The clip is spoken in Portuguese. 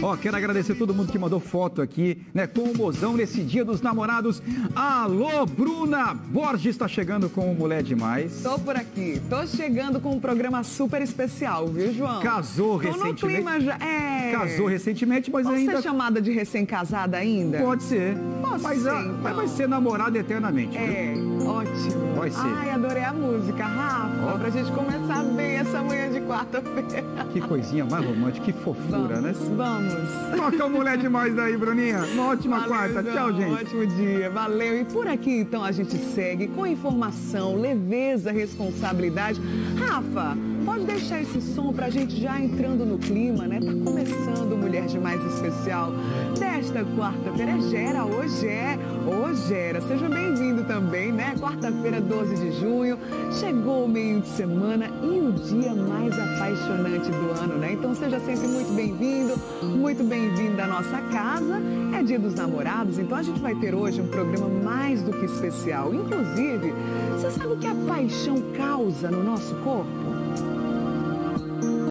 Ó, quero agradecer todo mundo que mandou foto aqui, né, com o mozão nesse dia dos namorados. Alô, Bruna Borges está chegando com o Mulher Demais. Tô por aqui, tô chegando com um programa super especial, viu, João? Casou tô recentemente. no clima já, é... Casou recentemente, mas Posso ainda... ser chamada de recém-casada ainda? Pode ser. Posso mas, ser, a- então. mas vai ser namorada eternamente. viu? É, ótimo. Vai ser. Ai, adorei a música, Rafa, Ó. pra gente começar bem essa manhã de quarta-feira. Que coisinha mais romântica, que fofura, né? Vamos, vamos. Toca o Mulher Demais daí, Bruninha. Uma ótima Valeu, quarta. João. Tchau, gente. Ótimo dia. Valeu. E por aqui, então, a gente segue com informação, leveza, responsabilidade. Rafa, pode deixar esse som pra gente já entrando no clima, né? Tá começando Mulher Demais Especial desta quarta-feira. É Gera, hoje é. Hoje era. Seja bem-vindo também, né? Quarta-feira, 12 de junho. Chegou o meio de semana e o dia mais apaixonante do ano, né? Então seja sempre muito bem-vindo, muito bem-vindo à nossa casa. É dia dos namorados, então a gente vai ter hoje um programa mais do que especial. Inclusive, você sabe o que a paixão causa no nosso corpo?